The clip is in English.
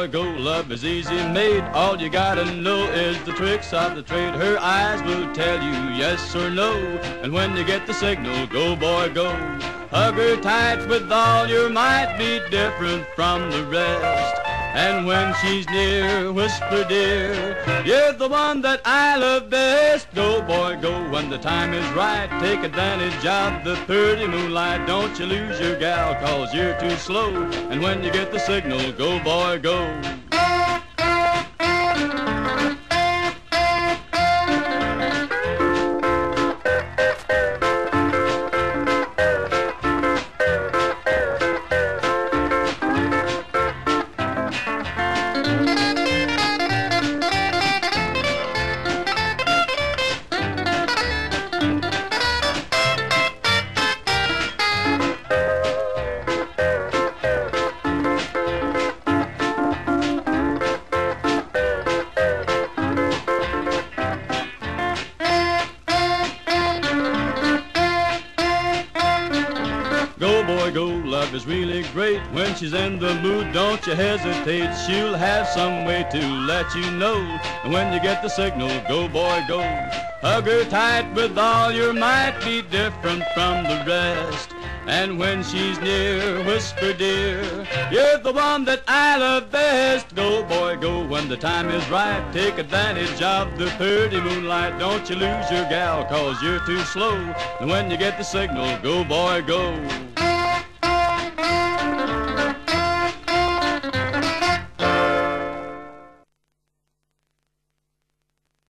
boy, go. Love is easy made. All you gotta know is the tricks of the trade. Her eyes will tell you yes or no. And when you get the signal, go, boy, go. Hug her tight with all your might. Be different from the rest. And when she's near, whisper, dear, you're the one that I love best. Go, boy, go when the time is right. Take advantage of the pretty moonlight. Don't you lose your gal, cause you're too slow. And when you get the signal, go, boy, go. Go, boy, go. Love is really great. When she's in the mood, don't you hesitate. She'll have some way to let you know. And when you get the signal, go, boy, go. Hug her tight with all your might. Be different from the rest. And when she's near, whisper, dear, you're the one that I love best. Go, boy, go when the time is right. Take advantage of the pretty moonlight. Don't you lose your gal, cause you're too slow. And when you get the signal, go, boy, go.